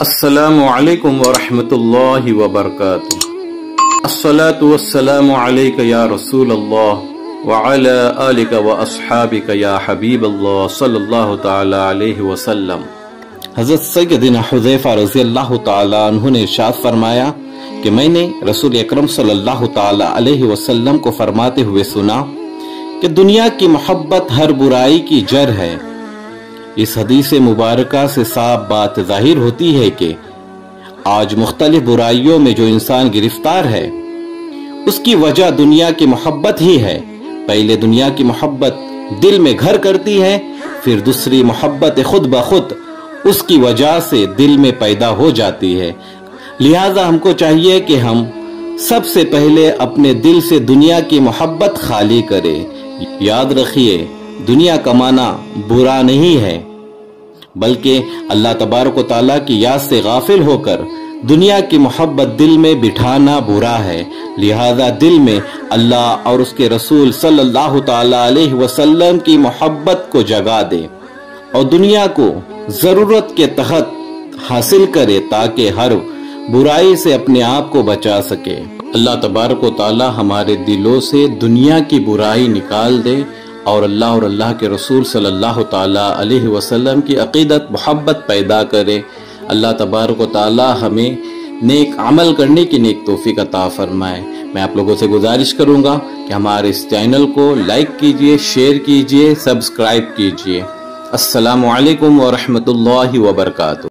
السلام علیکم ورحمۃ اللہ وبرکاتہ۔ الصلاة والسلام علیک یا رسول اللہ وعلى آلک واصحابک یا حبیب اللہ صلی اللہ تعالی علیہ وسلم۔ حضرت سیدنا حذیفہ رضی اللہ تعالی عنہ نے ارشاد فرمایا کہ میں نے رسول اکرم صلی اللہ تعالی علیہ وسلم کو فرماتے ہوئے سنا کہ دنیا کی محبت ہر برائی کی جڑ ہے۔ اس حدیث مبارکہ سے صاف بات ظاہر ہوتی ہے کہ آج مختلف برائیوں میں جو انسان گرفتار ہے، اس کی وجہ دنیا کی محبت ہی ہے۔ پہلے دنیا کی محبت دل میں گھر کرتی ہے، پھر دوسری محبت خود بخود اس کی وجہ سے دل میں پیدا ہو جاتی ہے۔ لہذا ہم کو چاہیے کہ ہم سب سے پہلے اپنے دل سے دنیا کی محبت خالی کرے یاد رکھیے، دنیا کمانا برا نہیں ہے۔ بلکہ اللہ تبارک و تعالیٰ کی یاد سے غافل ہو کر دنیا کی محبت دل میں بٹھانا برا ہے۔ لہذا دل میں اللہ اور اس کے رسول صلی اللہ تعالی علیہ وسلم کی محبت کو جگا دے اور دنیا کو ضرورت کے تحت حاصل کرے تاکہ ہر برائی سے اپنے آپ کو بچا سکے۔ اللہ تبارک و تعالی ہمارے دلوں سے دنیا کی برائی نکال دے اور اللہ اور اللہ کے رسول صلی اللہ تعالی علیہ وسلم کی عقیدت، محبت پیدا کرے۔ اللہ تبارک و تعالی ہمیں نیک عمل کرنے کی نیک توفیق عطا فرمائے۔ میں آپ لوگوں سے گزارش کروں گا کہ ہمارے اس چینل کو لائک کیجیے، شیئر کیجیے، سبسکرائب کیجیے۔ السلام علیکم ورحمۃ اللہ وبرکاتہ۔